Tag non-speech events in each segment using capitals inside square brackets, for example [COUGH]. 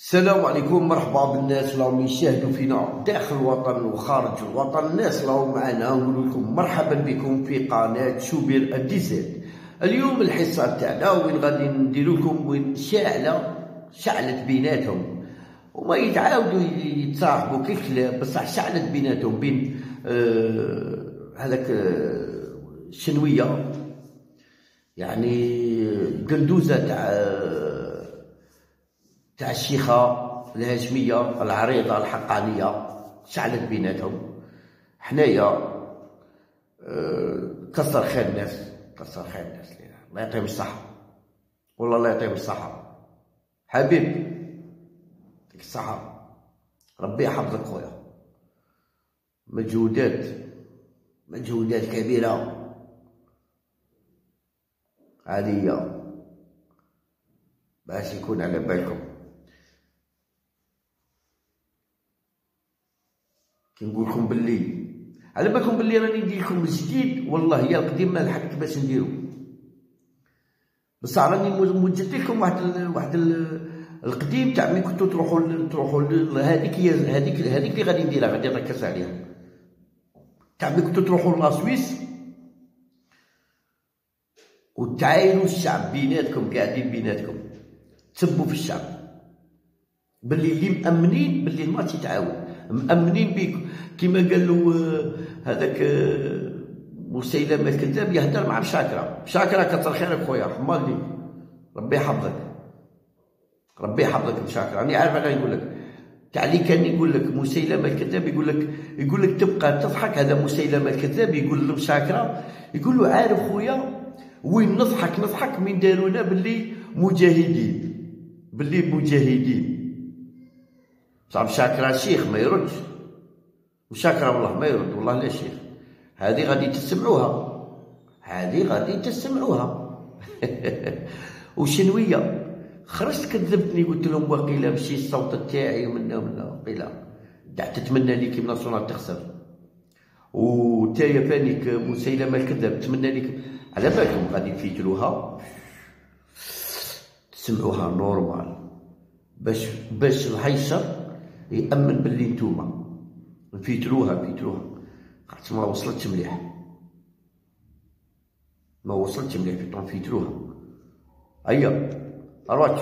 السلام عليكم مرحبا بالناس اللي راهم يشاهدوا فينا داخل الوطن وخارج الوطن. الناس اللي راهم معنا نقول لكم مرحبا بكم في قناة شوبير الديزل اليوم الحصة تاعنا وين غادي نديرو لكم وين شاعله شعلت بيناتهم. وما يتعاودوا يتصاحبوا كالكلاب بصح شعلت بيناتهم بين آه هذاك آه الشنويه يعني قندوزة تاع تاع الشيخة الهاشمية العريضة الحقانية شعلت بيناتهم. حنايا أه كسر خير الناس كسر خير الناس الله يعطيهم الصحة. والله الله يعطيهم الصحة. حبيب يعطيك الصحة. ربي يحفظك خويا. مجهودات مجهودات كبيرة. هذه باش يكون على بالكم. كنقول لكم باللي على بالكم باللي راني ندير لكم الجديد والله يا القديم ما لحقت باش نديرو. بصح راني موجدت لكم واحد ال واحد ال القديم تاع ملي كنتو تروحوا تروحوا هذيك هي هذيك هذيك اللي غادي نديرها غادي نركز عليها. تاع ملي كنتو تروحوا لاسويس وتعاينوا الشعب بيناتكم قاعدين بيناتكم. تسبوا في الشعب. باللي اللي مأمنين باللي الماتش يتعاون. مأمنين بيك كما قال له هذاك مسيلمة الكذاب يهدر مع مشاكرة مشاكرة كثر خيرك خويا حمال لي ربي يحفظك. ربي يحفظك مشاكرة راني عارف أنا يقول لك. اللي كان يقول لك مسيلمة الكذاب يقول لك يقول لك تبقى تضحك. هذا مسيلمة الكذاب يقول له مشاكرة يقول له عارف خويا وين نضحك نضحك من دارونا باللي مجاهدين باللي مجاهدين. صعب. شاكرا الشيخ ما يردش. وشاكرا والله ما يرد. والله لا شيخ. هذه غادي تسمعوها. هذه غادي تسمعوها. [LAUGHS] وشنوية؟ خرجت كذبتني قلت لهم وقيلا مشي الصوت تاعي ومنا ومنا. وقيلا دعت تتمنى لي كي ناسيونال تخسر. وتايا فانيك مسيلمه الكذاب تمنى لك على بالكم غادي تفيتلوها تسمعوها نورمال. باش باش الهيصر يأمن باللي نتوما. نفيتلوها نفيتلوها. خاطر ما وصلتش مليح. ما وصلتش مليح في نفيتلوها. هيا ارواتش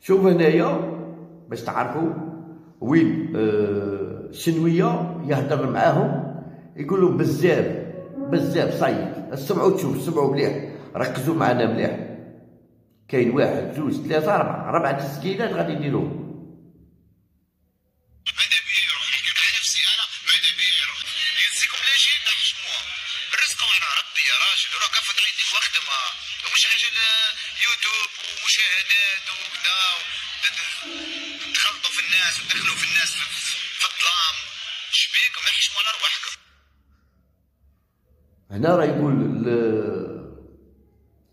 شوف هنايا باش تعرفوا وين آه شنويه يهضر معاهم يقول لهم بزاف بزاف صايد. سمعوا تشوف سمعوا مليح. ركزوا معنا مليح. كاين واحد جوج ثلاثة أربعة. أربعة تسجيلات غادي نديروهم. يوتيوب ومشاهدات وكذا تخلطوا في الناس ودخلوا في الناس في الظلام. شبيكم يحشموا على أرواحكم. هنا راه يقول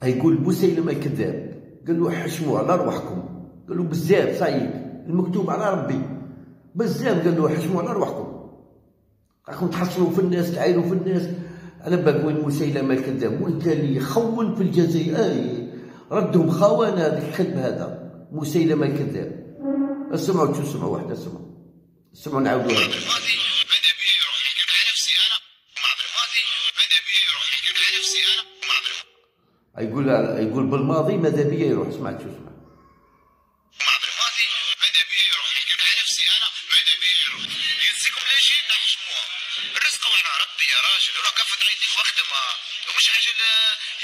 يقول مسيلمة الكذاب. قال له حشموا على روحكم قال له بزاف صايب. المكتوب على ربي. بزاف قال له حشموا على روحكم راكم تحصلوا في الناس تعاينوا في الناس. على بالك وين مسيلمة الكذاب؟ كان اللي يخون في الجزائر ردهم خونه هذاك الكذب هذا. مسيلمة الكذاب اسمعوا شو سمعوا واحدة اسمعوا. اسمعوا نعاودوها يقول يقول بالماضي ماذا بيا يروح؟ سمعت شو سمع عشان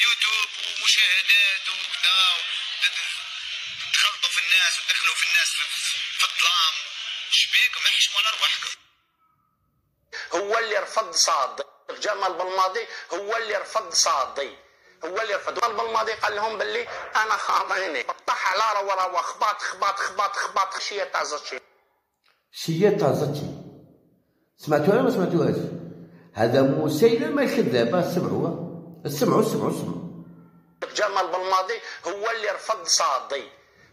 يوتيوب ومشاهدات وكذا تخلطوا في الناس ودخلوا في الناس في الظلام شبيكم يحشموا على ارواحكم هو اللي رفض صادي جمال بالماضي هو اللي رفض صادي هو اللي رفض جمال بالماضي قال لهم باللي أنا خاطيني طح على روا روا خباط خباط خباط خباط خشيه تاع زوجي شية طازتي سمعتوها ولا ما سمعتوهاش؟ هذا مسيلمة الكذاب سمعوها سمعوا سمعوا سمعوا جمال بالماضي هو اللي رفض صادي.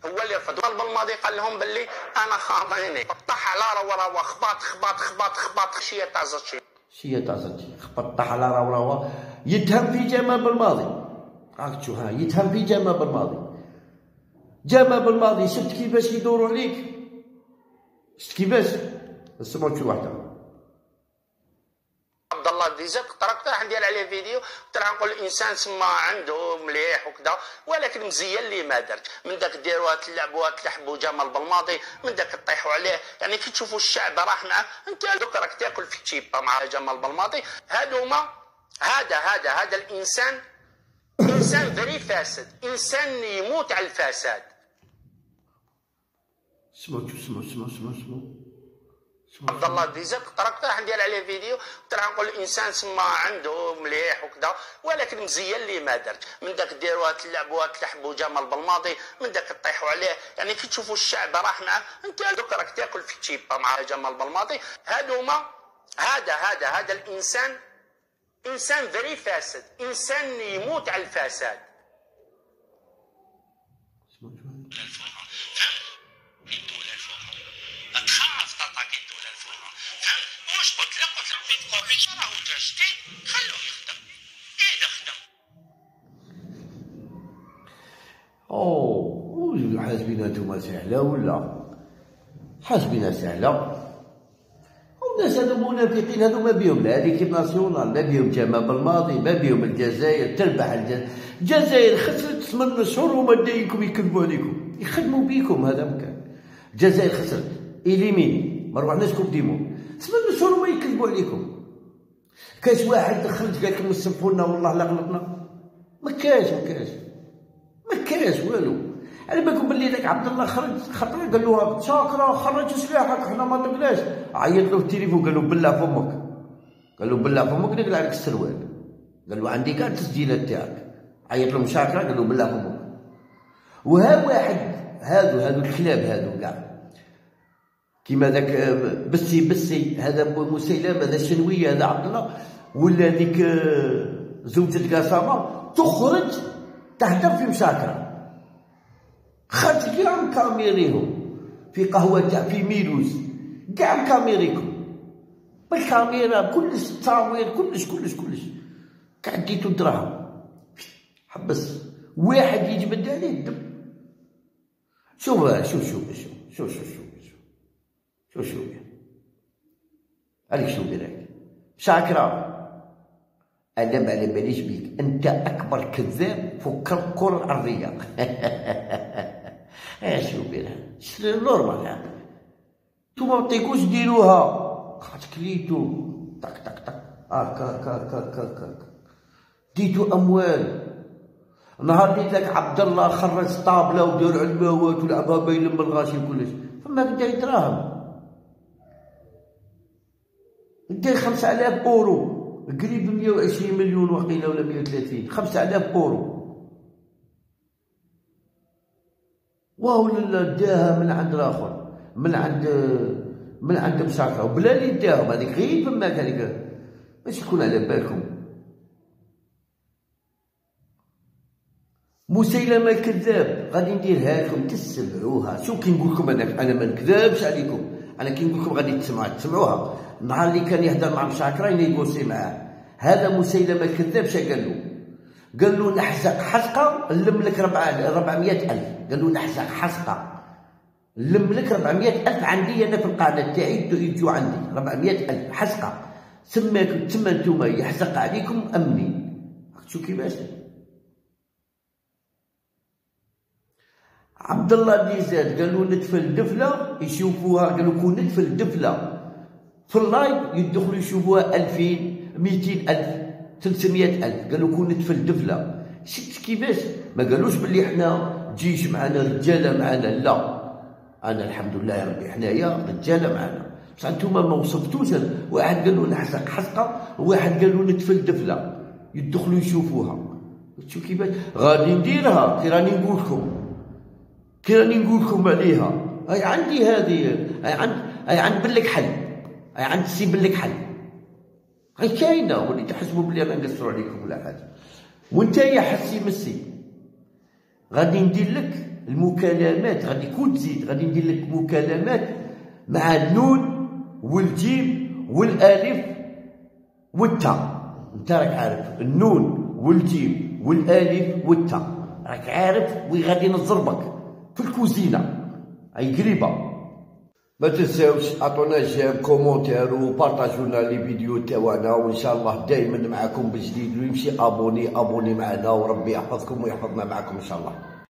هو اللي رفض. جمال بالماضي قال لهم باللي أنا خاطيني طح على روا روا خباط خباط خباط خباط خشية تاع زوجي شية طازتي خبط طاح على راو يتهم في جمال بالماضي. راك تشوف ها يتهم في جمال بالماضي. جامع بالماضي شفت كيفاش يدوروا عليك؟ شفت كيفاش؟ سمعت شي واحدة. الله ديزل طرقت راح ندير عليه فيديو. له نقول الإنسان سما عنده مليح وكذا ولكن مزيان اللي ما درت. من داك ديروها تلعبوها تلحبوا جمال بالماضي من داك تطيحوا عليه. يعني كي تشوفوا الشعب راح معاه انت دوك راك تاكل في تشيبا مع جمال بالماضي. هادوما هذا هذا هذا الإنسان إنسان فري فاسد إنسان يموت على الفساد. سمعت سمعت سمعت سمعت عبد الله ديزل طرقت راح ندير عليه فيديو له نقول الإنسان سما عنده مليح وكذا ولكن مزيان اللي ما درت. من داك ديروها تلعبوها تلحبوا جمال بالماضي من داك تطيحوا عليه. يعني كي تشوفوا الشعب راح معاه انت دوك راك تاكل في تشيبا مع جمال بالماضي. هادوما هذا هذا هذا الإنسان إنسان فري فاسد إنسان يموت على الفساد. لك قلت لك بيت كوفيد راهو ترشتي خلوه يخدم. إيه يخدم أوه حاسبين انتوما سهلة ولا؟ حاسبينها سهلة. الناس هذو منافقين هذو ما بيهم لا ليكيب ناسيونال ما بيهم جامع بالماضي ما بيهم الجزائر تربح الجزائر خسرت ثمان شهور وما داينكم يكذبوا عليكم. يخدموا بيكم هذا مكان الجزائر خسرت. éliminé. ما روحناش coupe du monde. ثمان شهور وما يكذبوا عليكم. كاش واحد خرج قال لكم سفونا والله لا غلطنا. ما كاش ما كاش. ما كاش والو. على بالكم باللي ذاك عبد الله خرج خطر قال له شاكرا خرج سلاحك حنا ما طقناش. عيط له في التليفون قال له بالله فمك. قال له بالله فمك نقلع لك السروال قال له عندي كاع التسجيلات تاعك عيط له مشاكرا قال له بالله فمك. وها واحد هادو هادو الكلاب هادو كاع. كيما ذاك بسي بسي هذا مسيلمه هذا شنويه هذا عبد الله ولا ذيك زوجة قاسامه تخرج تهدر في مشاكره خرج كاع مكاميريهم في قهوة تاع في ميلوز كاع مكاميريكم. بالكاميرا كلش تصاوير كلش كلش كلش. كاع ديتو دراهم. حبس. واحد يجبد عليه الدم شوف شوف شوف شوف شوف شوف شوف. شوف شوف عليك شنو دير شاكرا أنا ما على باليش بيك؟ أنت أكبر كذاب فوق الكره الارضيه اش بيها normal هذا؟ نتوما ما تطيقوش ديروها خاطر كليتو. طق طق طق هاكا هاكا هاكا هاكا ديتو أموال. نهار اللي ذاك عبد الله خرج طابلة ودار على الموات ولعبها بين الغاشي وكلش فما قداي دراهم قداي 5000 أورو. قريب 120 مليون وقيله ولا 130 5000 أورو. وهو داها من عند الآخر. من عند من عند مساكره وبلا اللي داهم. هذيك غير فماك هذيك. باش يكون على بالكم. مسيلمة الكذاب غادي نديرها لكم تسمعوها. شو كي نقول لكم؟ أنا أنا ما نكذبش عليكم. أنا كي نقول لكم غادي تسمعوها تسمعوها. النهار اللي كان يهضر مع مشاكره ينيغوسي معاه هذا مسيلمه الكذاب شا قال له قال له نحزق حزقه نلم لك 400 ألف. قال له نحزق حزقه نلم لك 400 ألف عندي أنا في القناة تاعي يجوا عندي. 400 ألف حزقه تماك تما نتوما يحزق عليكم أمني شو كيفاش؟ عبد الله ديزاد قالوا ندفل دفلة يشوفوها قالوا كون ندفل دفلة. في اللايف يدخلوا يشوفوها 2000 200 ألف 300 ألف. قالوا كون ندفل دفله شفت كيفاش؟ ما قالوش باللي حنا جيش معنا رجالة معنا. لا. أنا الحمد لله يا ربي حنايا رجالة معنا. بصح انتوما ما وصفتوش. واحد قال له نحزق حزقه وواحد قال له ندفل دفله يدخلوا يشوفوها. شوف كيفاش. غادي نديرها. كي راني نقول لكم. كي راني نقول لكم عليها. أي عندي هذه. أي عند أي عند بلك حل. عند سي بلك حل. هاي كاينة واللي تحسبوا بلي أنا نقصروا عليكم ولا حاجة. وأنت يا حسي مسي غادي ندير لك المكالمات غادي كون تزيد غادي ندير لك مكالمات مع النون والجيم والألف والتاء. أنت راك عارف النون والجيم والألف والتاء. راك عارف وين غادي نضربك في الكوزينة. أي قريبة. ما تنساوش عطونا j'aime commentaire وبارطاجونا les vidéos تاعنا وإن شاء الله دائما معكم بجديد ويمشي abonné abonné معنا وربي يحفظكم ويحفظنا معكم إن شاء الله.